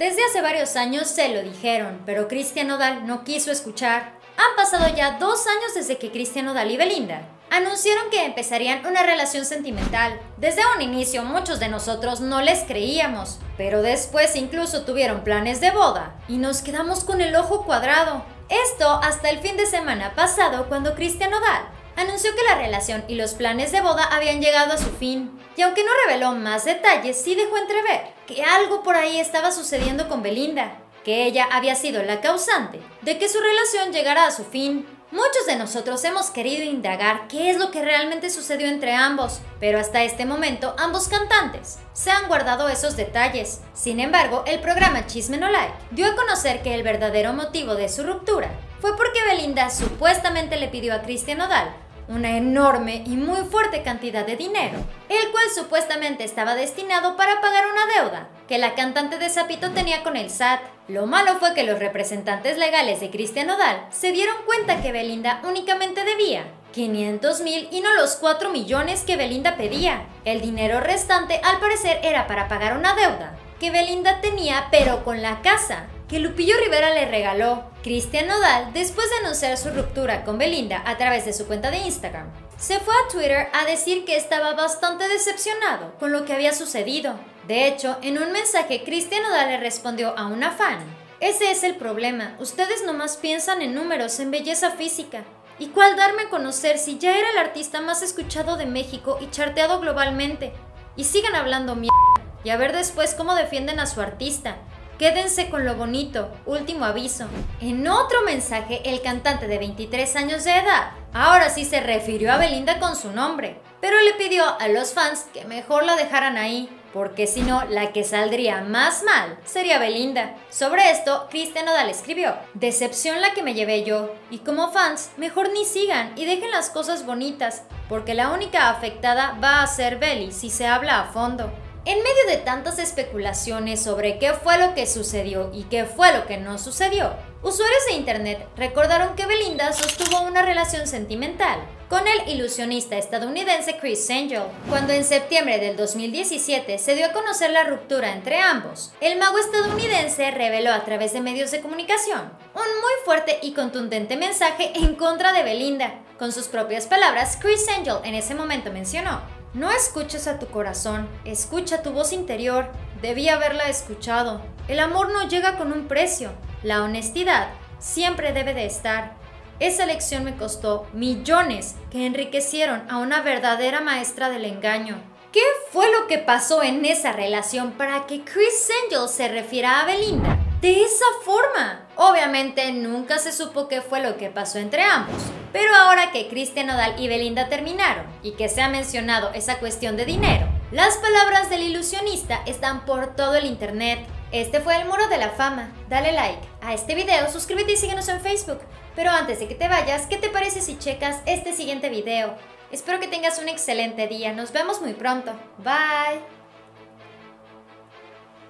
Desde hace varios años se lo dijeron, pero Cristian Nodal no quiso escuchar. Han pasado ya dos años desde que Cristian Nodal y Belinda anunciaron que empezarían una relación sentimental. Desde un inicio muchos de nosotros no les creíamos, pero después incluso tuvieron planes de boda y nos quedamos con el ojo cuadrado. Esto hasta el fin de semana pasado cuando Cristian Nodal anunció que la relación y los planes de boda habían llegado a su fin. Y aunque no reveló más detalles, sí dejó entrever que algo por ahí estaba sucediendo con Belinda, que ella había sido la causante de que su relación llegara a su fin. Muchos de nosotros hemos querido indagar qué es lo que realmente sucedió entre ambos, pero hasta este momento ambos cantantes se han guardado esos detalles. Sin embargo, el programa Chisme No Like dio a conocer que el verdadero motivo de su ruptura fue porque Belinda supuestamente le pidió a Cristian Nodal una enorme y muy fuerte cantidad de dinero, el cual supuestamente estaba destinado para pagar una deuda que la cantante de Zapito tenía con el SAT. Lo malo fue que los representantes legales de Cristian Nodal se dieron cuenta que Belinda únicamente debía 500 mil y no los 4 millones que Belinda pedía. El dinero restante al parecer era para pagar una deuda que Belinda tenía pero con la casa que Lupillo Rivera le regaló. Cristian Nodal, después de anunciar su ruptura con Belinda a través de su cuenta de Instagram, se fue a Twitter a decir que estaba bastante decepcionado con lo que había sucedido. De hecho, en un mensaje, Cristian Nodal le respondió a una fan. Ese es el problema, ustedes nomás piensan en números, en belleza física. ¿Y cuál darme a conocer si ya era el artista más escuchado de México y charteado globalmente? Y sigan hablando mierda. Y a ver después cómo defienden a su artista. Quédense con lo bonito, último aviso. En otro mensaje, el cantante de 23 años de edad, ahora sí se refirió a Belinda con su nombre, pero le pidió a los fans que mejor la dejaran ahí, porque si no, la que saldría más mal sería Belinda. Sobre esto, Cristian Nodal escribió, decepción la que me llevé yo, y como fans, mejor ni sigan y dejen las cosas bonitas, porque la única afectada va a ser Beli si se habla a fondo. En medio de tantas especulaciones sobre qué fue lo que sucedió y qué fue lo que no sucedió, usuarios de internet recordaron que Belinda sostuvo una relación sentimental con el ilusionista estadounidense Chris Angel. Cuando en septiembre del 2017 se dio a conocer la ruptura entre ambos, el mago estadounidense reveló a través de medios de comunicación un muy fuerte y contundente mensaje en contra de Belinda. Con sus propias palabras, Chris Angel en ese momento mencionó, no escuches a tu corazón, escucha tu voz interior. Debí haberla escuchado. El amor no llega con un precio. La honestidad siempre debe de estar. Esa lección me costó millones que enriquecieron a una verdadera maestra del engaño. ¿Qué fue lo que pasó en esa relación para que Chris Angel se refiera a Belinda de esa forma? Obviamente nunca se supo qué fue lo que pasó entre ambos. Pero ahora que Cristian Nodal y Belinda terminaron y que se ha mencionado esa cuestión de dinero, las palabras del ilusionista están por todo el internet. Este fue el Muro de la Fama. Dale like a este video, suscríbete y síguenos en Facebook. Pero antes de que te vayas, ¿qué te parece si checas este siguiente video? Espero que tengas un excelente día. Nos vemos muy pronto. Bye.